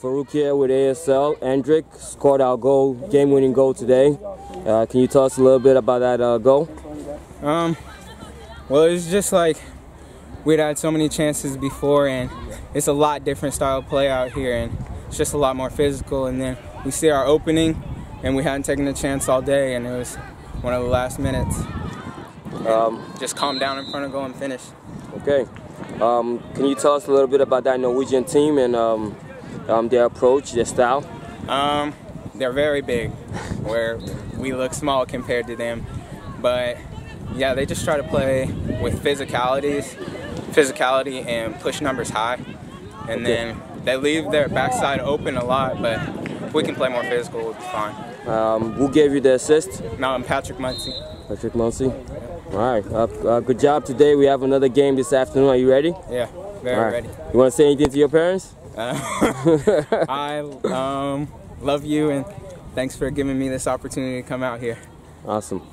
Farouk here with ASL. Andric scored our goal, game-winning goal today. Uh, can you tell us a little bit about that uh, goal? Um, well, it was just like we'd had so many chances before, and it's a lot different style of play out here, and it's just a lot more physical. And then we see our opening, and we hadn't taken a chance all day, and it was one of the last minutes. Um, just calm down in front of goal and finish. Okay. Um, can you tell us a little bit about that Norwegian team and um, um, their approach, their style? Um, they're very big, where we look small compared to them. But yeah, they just try to play with physicalities, physicality and push numbers high. And okay. then they leave their backside open a lot, but if we can play more physical, we'll be fine. Um, who gave you the assist? No, I'm Patrick Muncy. Patrick Muncy? All right. Uh, uh, good job today. We have another game this afternoon. Are you ready? Yeah, very right. ready. You want to say anything to your parents? Uh, I um, love you and thanks for giving me this opportunity to come out here. Awesome.